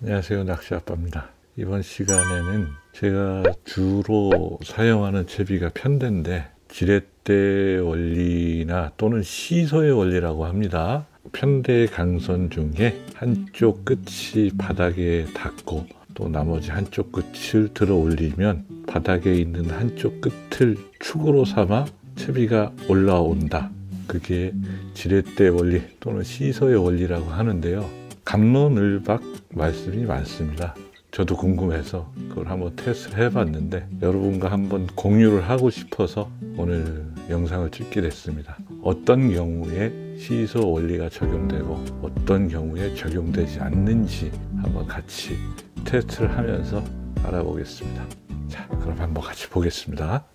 안녕하세요 낚시아빠입니다. 이번 시간에는 제가 주로 사용하는 채비가 편대인데 지렛대 원리나 또는 시소의 원리라고 합니다. 편대 강선 중에 한쪽 끝이 바닥에 닿고 또 나머지 한쪽 끝을 들어 올리면 바닥에 있는 한쪽 끝을 축으로 삼아 채비가 올라온다. 그게 지렛대 원리 또는 시소의 원리라고 하는데요 감론을박 말씀이 많습니다. 저도 궁금해서 그걸 한번 테스트를 해봤는데 여러분과 한번 공유를 하고 싶어서 오늘 영상을 찍게 됐습니다. 어떤 경우에 시소 원리가 적용되고 어떤 경우에 적용되지 않는지 한번 같이 테스트를 하면서 알아보겠습니다. 자, 그럼 한번 같이 보겠습니다.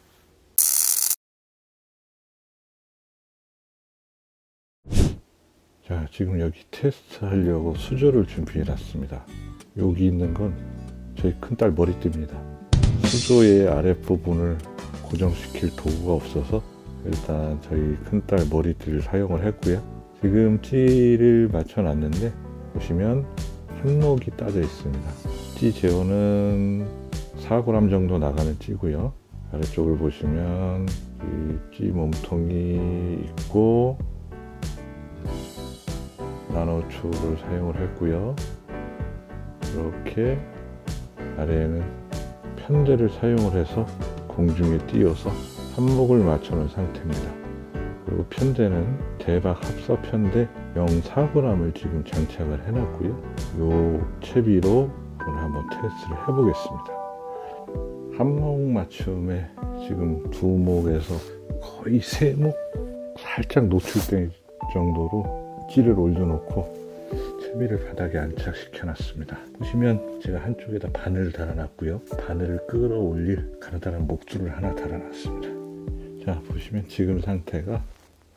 자 지금 여기 테스트 하려고 수조를 준비해 놨습니다. 여기 있는 건 저희 큰딸 머리띠입니다. 수조의 아랫부분을 고정시킬 도구가 없어서 일단 저희 큰딸 머리띠를 사용을 했고요. 지금 찌를 맞춰 놨는데 보시면 한목이 따져 있습니다. 찌 제어는 4g 정도 나가는 찌고요. 아래쪽을 보시면 찌 몸통이 있고 나노 축을 사용을 했고요. 이렇게 아래에는 편대를 사용을 해서 공중에 띄워서 한목을 맞춰 놓은 상태입니다. 그리고 편대는 대박 합사 편대 0.4g을 지금 장착을 해 놨고요. 요 채비로 오늘 한번 테스트를 해 보겠습니다. 한목 맞춤에 지금 두 목에서 거의 세 목 살짝 노출된 정도로 찌를 올려놓고 채비를 바닥에 안착시켜 놨습니다. 보시면 제가 한쪽에다 바늘을 달아놨고요. 바늘을 끌어올릴 가느다란 목줄을 하나 달아놨습니다. 자 보시면 지금 상태가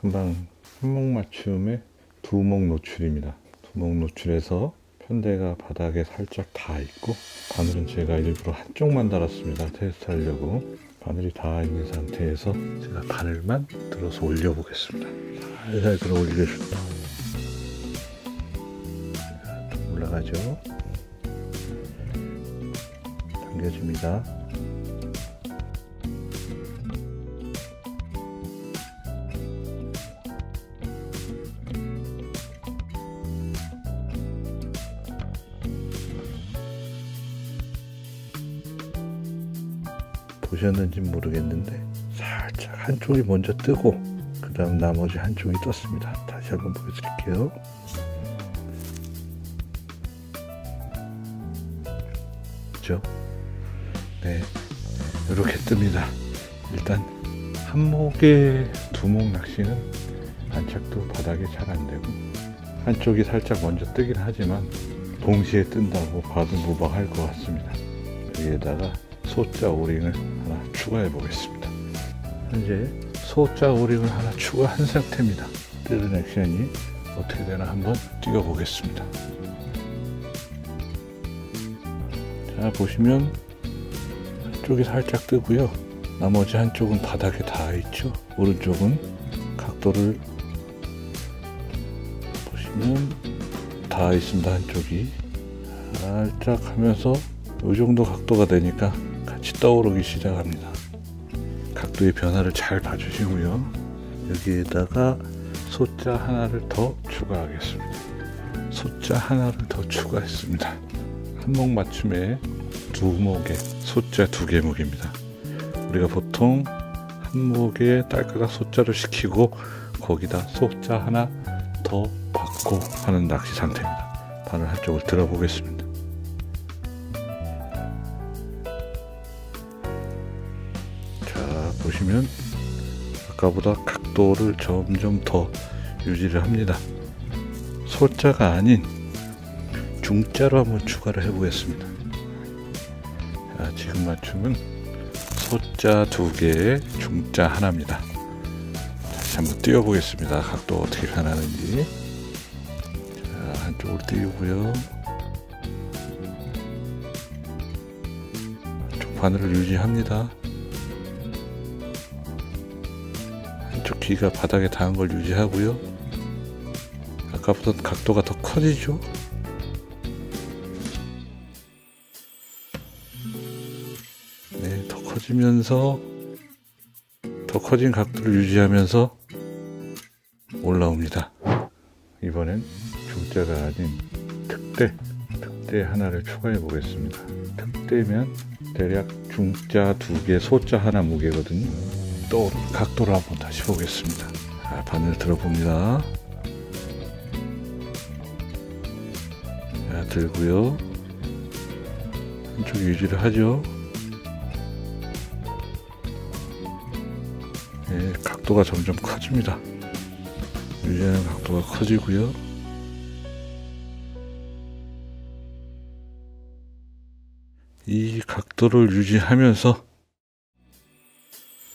금방 한목 맞춤의 두목 노출입니다. 두 목 노출에서 편대가 바닥에 살짝 닿아 있고 바늘은 제가 일부러 한쪽만 달았습니다. 테스트 하려고. 바늘이 닿아 있는 상태에서 제가 바늘만 들어서 올려 보겠습니다. 살살 끌어 올리겠습니다 올라가죠. 당겨줍니다. 보셨는지 모르겠는데 살짝 한쪽이 먼저 뜨고 그 다음 나머지 한쪽이 떴습니다. 다시 한번 보여드릴게요 있죠. 네, 이렇게 뜹니다. 일단 한목의 두목 낚시는 안착도 바닥에 잘 안 되고 한쪽이 살짝 먼저 뜨긴 하지만 동시에 뜬다고 봐도 무방할 것 같습니다. 여기에다가 소자 오링을 하나 추가해 보겠습니다. 현재 소자 오링을 하나 추가한 상태입니다. 뜨는 액션이 어떻게 되나 한번 뛰어 보겠습니다. 자 보시면 한쪽이 살짝 뜨고요. 나머지 한쪽은 바닥에 닿아 있죠. 오른쪽은 각도를 보시면 닿아 있습니다 한쪽이. 살짝 하면서 이 정도 각도가 되니까 같이 떠오르기 시작합니다. 각도의 변화를 잘 봐주시고요. 여기에다가 소자 하나를 더 추가하겠습니다. 소자 하나를 더 추가했습니다. 한목 맞춤에 두 목에 소자 두 개 목입니다. 우리가 보통 한 목에 딸깍가 소자를 시키고 거기다 소자 하나 더 받고 하는 낚시 상태입니다. 바늘 한쪽을 들어보겠습니다. 자 보시면 아까보다 각도를 점점 더 유지를 합니다. 소자가 아닌 중자로 한번 추가를 해 보겠습니다 자, 지금 맞춤은 소자 두 개에 중자 하나입니다. 다시 한번 띄워 보겠습니다. 각도 어떻게 변하는지. 자, 한쪽으로 띄우고요. 바늘을 유지합니다. 한쪽 귀가 바닥에 닿은 걸 유지하고요. 아까보다 각도가 더 커지죠 커지면서 더 커진 각도를 유지하면서 올라옵니다. 이번엔 중자가 아닌 특대, 특대 하나를 추가해 보겠습니다. 특대면 대략 중자 두 개, 소자 하나 무게거든요. 또 각도를 한번 다시 보겠습니다. 자, 바늘 들어봅니다. 자, 들고요. 한쪽 유지를 하죠. 예, 각도가 점점 커집니다. 유지하는 각도가 커지고요. 이 각도를 유지하면서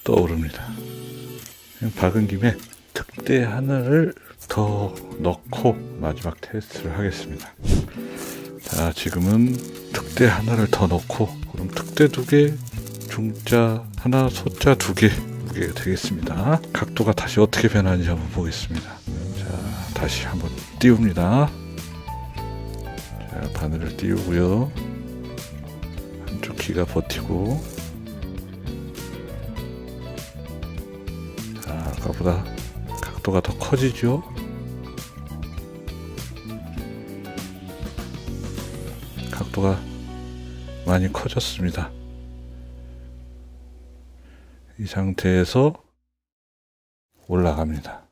떠오릅니다. 박은 김에 특대 하나를 더 넣고 마지막 테스트를 하겠습니다. 자, 지금은 특대 하나를 더 넣고 그럼 특대 두 개, 중자 하나, 소자 두 개 무게가 되겠습니다. 각도가 다시 어떻게 변하는지 한번 보겠습니다. 자, 다시 한번 띄웁니다. 자, 바늘을 띄우고요. 한쪽 귀가 버티고 자, 아까보다 각도가 더 커지죠? 각도가 많이 커졌습니다. 이 상태에서 올라갑니다.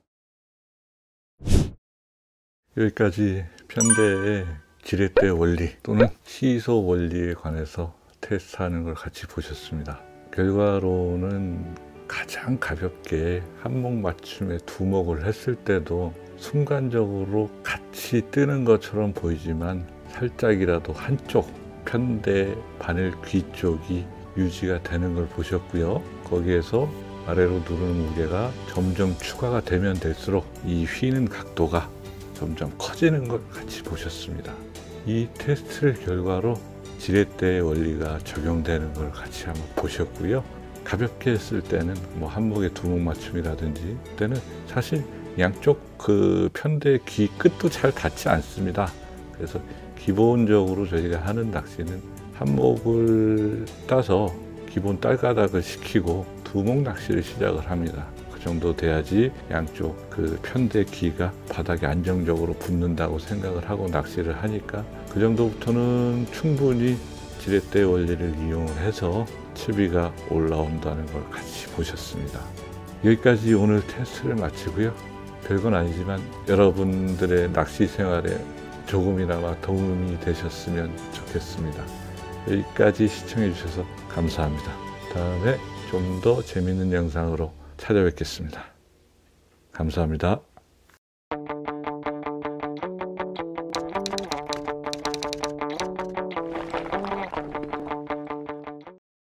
여기까지 편대의 지렛대 원리 또는 시소 원리에 관해서 테스트하는 걸 같이 보셨습니다. 결과로는 가장 가볍게 한목 맞춤에 두목을 했을 때도 순간적으로 같이 뜨는 것처럼 보이지만 살짝이라도 한쪽 편대 바늘 귀 쪽이 유지가 되는 걸 보셨고요. 거기에서 아래로 누르는 무게가 점점 추가가 되면 될수록 이 휘는 각도가 점점 커지는 걸 같이 보셨습니다. 이 테스트를 결과로 지렛대의 원리가 적용되는 걸 같이 한번 보셨고요. 가볍게 했을 때는 뭐 한목의 두목 맞춤이라든지 때는 사실 양쪽 그 편대 귀 끝도 잘 닿지 않습니다. 그래서 기본적으로 저희가 하는 낚시는 한목을 따서 기본 딸가닥을 시키고 두목 낚시를 시작을 합니다. 그 정도 돼야지 양쪽 그 편대 귀가 바닥에 안정적으로 붙는다고 생각을 하고 낚시를 하니까 그 정도부터는 충분히 지렛대 원리를 이용을 해서 칩이가 올라온다는 걸 같이 보셨습니다. 여기까지 오늘 테스트를 마치고요. 별건 아니지만 여러분들의 낚시 생활에 조금이나마 도움이 되셨으면 좋겠습니다. 여기까지 시청해 주셔서 감사합니다. 다음에 좀 더 재밌는 영상으로 찾아뵙겠습니다. 감사합니다.